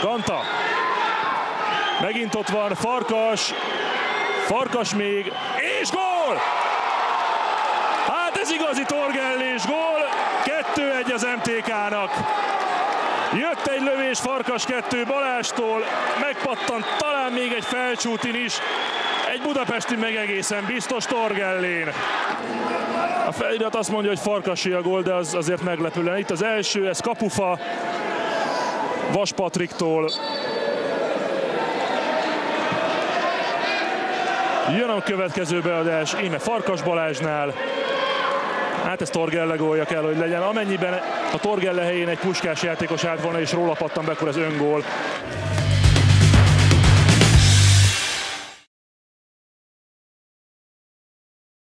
Ganta. Megint ott van Farkas. Farkas még, és gól! Hát ez igazi torgellés gól, 2-1 az MTK-nak. Jött egy lövés Farkas 2 Balástól, megpattant talán még egy felcsútin is, egy budapesti meg egészen biztos Torgellén. A felirat azt mondja, hogy Farkasi a gól, de az azért meglepő Itt az első, ez kapufa, Vas Patriktól. Jön a következő beadás, íme Farkas Balázsnál. Hát ez Torgelle gólja kell, hogy legyen. Amennyiben a Torgelle helyén egy puskás játékos állt volna és róla pattan be, akkor ez öngól.